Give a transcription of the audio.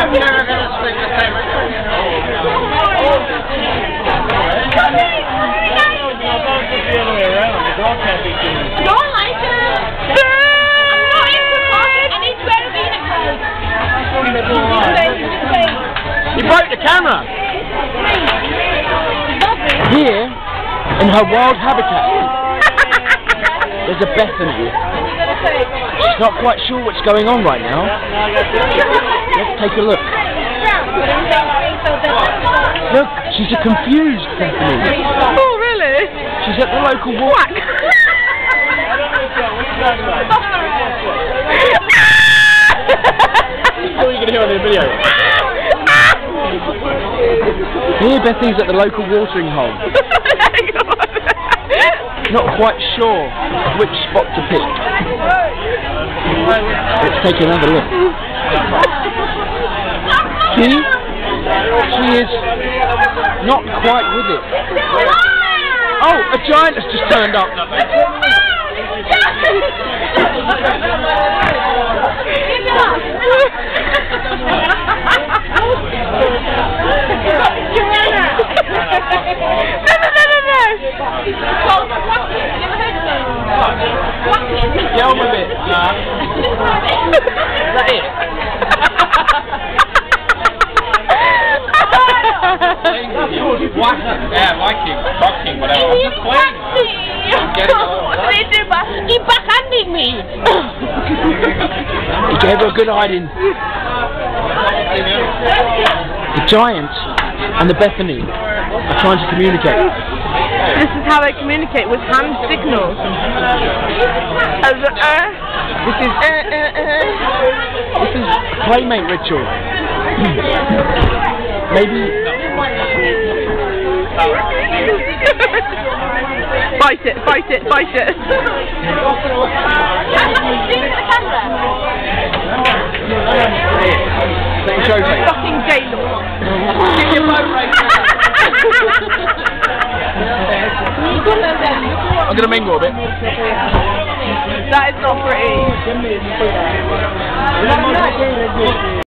I'm never going to speak the same don't like it. I'm not into coffee. I need to wear a v-neck You broke the camera. Here, in her wild habitat, there's a Bethany. She's not quite sure what's going on right now. Let's take a look. Look, she's a confused Bethany. Oh, really? She's at the local walk. That's all you can hear on the video. Here, Bethany's at the local watering hole. Not quite sure which spot to pick. Let's take another look. See? She is not quite with it. Oh, a giant has just turned up. Is that it? Yeah, liking, fucking, whatever. I'm just playing. But he backhanded me. He gave her a good hiding. The giant and the Bethany are trying to communicate. This is how they communicate with hand signals. As a, uh, This is uh, uh, uh. this is playmate ritual. Maybe bite it, bite it, bite it. Take a show tape. Fucking Gaylord. I'm gonna mingle a bit. that is not pretty.